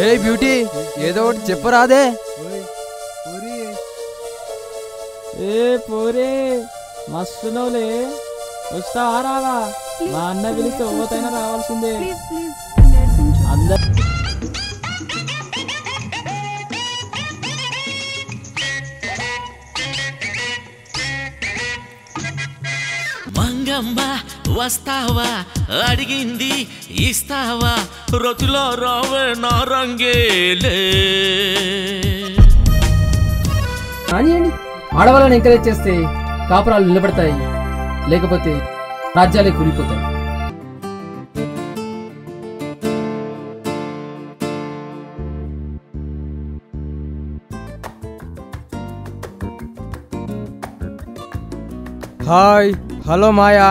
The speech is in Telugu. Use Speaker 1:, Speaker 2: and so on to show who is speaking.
Speaker 1: ఏ బ్యూటీ ఏదో ఒకటి చెప్పరాదే.
Speaker 2: ఏ పోరే మస్తునోలే వస్తావా రావా మా అన్న పిలిస్తే ఓతైనా రావాల్సిందే.
Speaker 3: Please please. నేర్పించు
Speaker 2: అందరు
Speaker 4: మంగమ్మ వస్తావా అడిగింది ఇస్తావా రొతిలో రావే నా రంగేలే.
Speaker 5: కానివ్వండి ఆడవాళ్ళని ఎంకరేజ్ చేస్తే కాపురాలు నిలబడతాయి లేకపోతే రాజ్యాలే కూలిపోతాయి.
Speaker 1: హాయ్. హలో మాయా